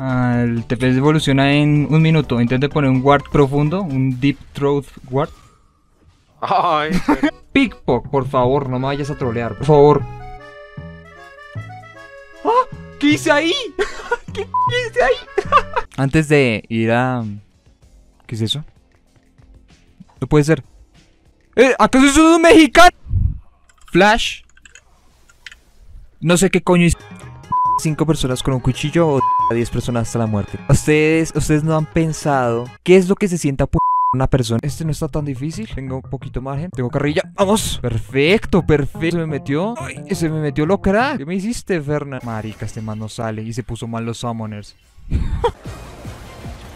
El TP evoluciona en un minuto. Intente poner un ward profundo, un deep throat ward. Ay, Pickpock, por favor, no me vayas a trolear, por favor. ¡Ah! ¿Qué hice ahí? ¿Qué hice ahí? Antes de ir a... ¿Qué es eso? No puede ser. ¿Eh? ¿Acaso es un mexicano? Flash. No sé qué coño hice. Cinco personas con un cuchillo o a 10 personas hasta la muerte. Ustedes, ustedes no han pensado qué es lo que se sienta por una persona. Este no está tan difícil. Tengo un poquito margen. Tengo carrilla. ¡Vamos! Perfecto, perfecto. Se me metió. Se me metió lo crack. ¿Qué me hiciste, Fernan? Marica, este man sale. Y se puso mal los summoners.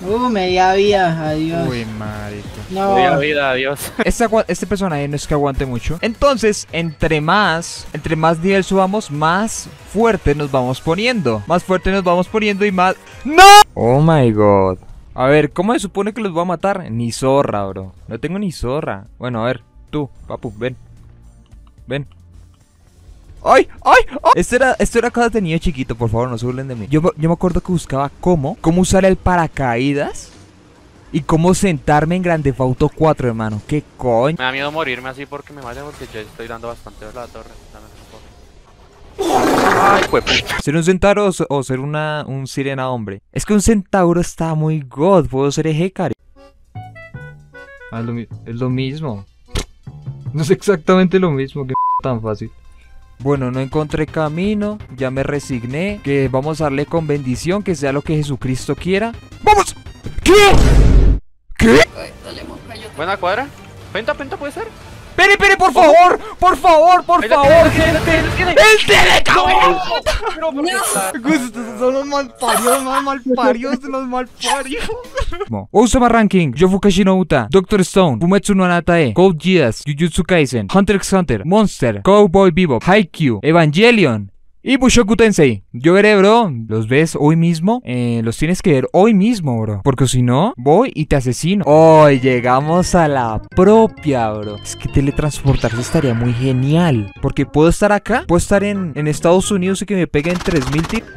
Uh, media vida, adiós. Uy, marica. no, Media vida, adiós. Este, este personaje no es que aguante mucho. Entonces, entre más, entre más nivel subamos, más fuerte nos vamos poniendo. Más fuerte nos vamos poniendo y más. ¡No! Oh my god. A ver, ¿cómo se supone que los voy a matar? Ni zorra, bro. No tengo ni zorra. Bueno, a ver, tú, papu, ven. Ven. ¡Ay! ¡Ay! ¡ay! Esto era, esto era cuando tenía chiquito, por favor, no se burlen de mí. Yo, me- yo me acuerdo que buscaba cómo, cómo usar el paracaídas y cómo sentarme en Grande Theft Auto 4, hermano. ¿Qué coño? Me da miedo morirme así porque me maten porque yo estoy dando bastante a la torre. Ay, pues. ¿Ser un centauro o, se- o ser una, un sirena hombre? Es que un centauro está muy god. Puedo ser ejecari. Ah, es, lo, mi- es lo mismo. No es exactamente lo mismo. Que tan fácil. Bueno, no encontré camino. Ya me resigné. Que vamos a darle con bendición. Que sea lo que Jesucristo quiera. ¡Vamos! ¿Qué? ¿Qué? Buena cuadra. Penta, penta puede ser. ¡Pere, pere, por favor! ¡Por favor, por favor, gente! ¡El telecabón! Pero Estos son los malparios, más malparios de los malparios. Osama Ranking, Yofukashi no Uta, Doctor Stone, Fumetsu no Anatae, Code Geass, Jujutsu Kaisen, Hunter x Hunter, Monster, Cowboy Bebop, Haikyuu, Evangelion. Y Bushoku Tensei. Yo veré, bro. ¿Los ves hoy mismo? Eh, los tienes que ver hoy mismo, bro. Porque si no, voy y te asesino. Hoy llegamos a la propia, bro. Es que teletransportarse estaría muy genial. Porque puedo estar acá, puedo estar en, en Estados Unidos y que me peguen 3000 tiros.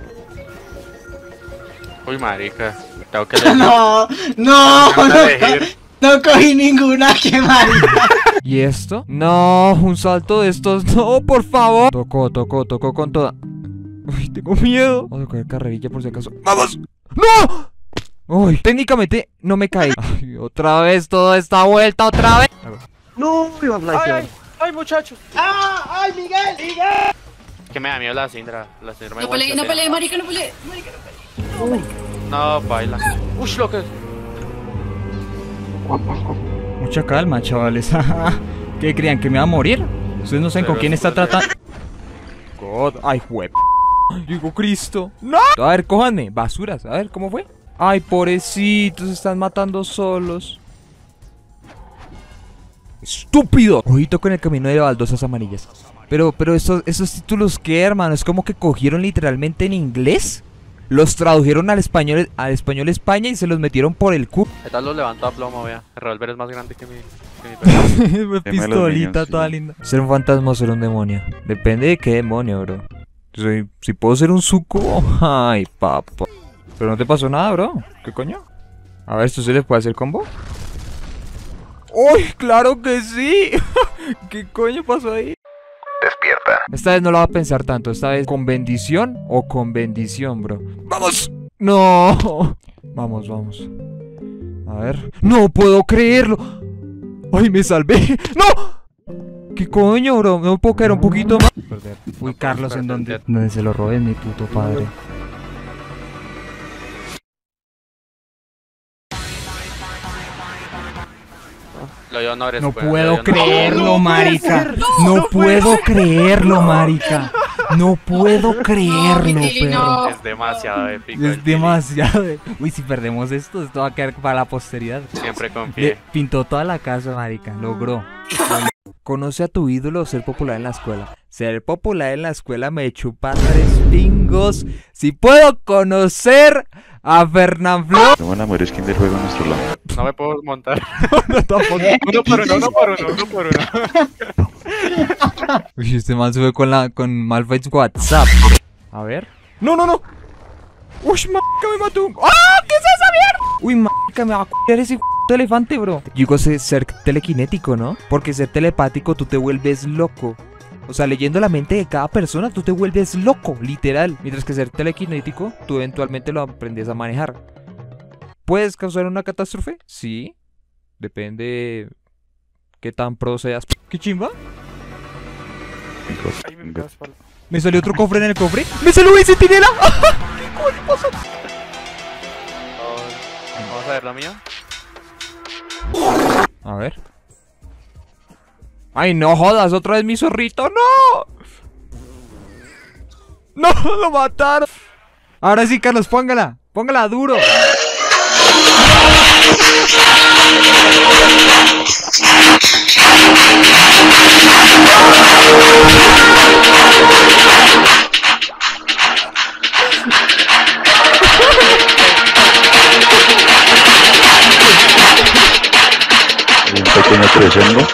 Uy, marica. Tengo que no, no, no, elegir. no cogí ninguna que marica. ¿Y esto? No, un salto de estos. No, por favor. Tocó, tocó, tocó con toda. Uy, tengo miedo. Vamos a coger carrerilla por si acaso. ¡Vamos! ¡No! Uy, técnicamente no me caí. Ay, otra vez toda esta vuelta, otra vez. No, iba a Ay, ay, ay, muchachos. ¡Ah! ¡Ay, Miguel! ¡Miguel! Que me da miedo la Sindra. La Sindra No peleé, no peleé, marica, no peleé. Marica, no peleé. No, baila. Ush, lo que. Mucha calma, chavales. ¿Qué creían que me iba a morir? Ustedes no saben con quién está tratando. God, ay, web. Digo Cristo. No. A ver, cójanme. Basuras. A ver, ¿cómo fue? Ay, pobrecitos, están matando solos. Estúpido. Ojito con el camino de baldosas amarillas. Pero, pero esos, esos títulos qué, hermano, es como que cogieron literalmente en inglés. Los tradujeron al español, al español España y se los metieron por el culo. ¿Qué tal los levanto a plomo, vea? El revólver es más grande que mi. Que mi. Pistolita toda sí. linda. ¿Ser un fantasma o ser un demonio? Depende de qué demonio, bro. Soy, si puedo ser un sucubo. Ay, papá. Pero no te pasó nada, bro. ¿Qué coño? A ver, ¿esto se le puede hacer combo? ¡Uy, claro que sí! ¿Qué coño pasó ahí? Esta vez no la va a pensar tanto. Esta vez con bendición o con bendición, bro. ¡Vamos! ¡No! Vamos, vamos. A ver. ¡No puedo creerlo! ¡Ay, me salvé! ¡No! ¿Qué coño, bro? No puedo caer un poquito más. No Carlos, ¿en perder. Donde se lo robé mi puto padre. Honores. No pues, puedo creerlo, marica. No puedo creerlo, marica. No puedo creerlo, no. Es demasiado épico. Es demasiado. Uy, si perdemos esto, esto va a quedar para la posteridad. Siempre confié. pintó toda la casa, marica. Logró. Conoce a tu ídolo o ser popular en la escuela. Ser popular en la escuela me chupa tres pingos. Si puedo conocer a Fernanfloo. No van a morir skin del juego a nuestro lado. No me puedo montar. no, tampoco. Uno por uno, uno por uno, uno por uno. Uy, este man sube con la con Malphite's WhatsApp. A ver. No, no, no. Uy, marica, me mató. ¡Ah! ¿Qué es esa mierda? Uy, marica, me va a cuidar ese de elefante, bro. Yo digo ser- ser telequinético, ¿no? Porque ser telepático tú te vuelves loco. O sea, leyendo la mente de cada persona, tú te vuelves loco, literal. Mientras que ser telequinético, tú eventualmente lo aprendes a manejar. ¿Puedes causar una catástrofe? Sí. Depende qué tan pro seas. ¿Qué chimba? Ay, me pegó la espalda. ¿Me salió otro cofre en el cofre? ¡Me salió un centinela! Vamos vamos a ver la mía. A ver. ¡Ay, no jodas! ¡Otra vez mi zorrito! ¡No! ¡No! ¡Lo mataron! Ahora sí, Carlos, póngala. Póngala duro. Un pequeño crescendo.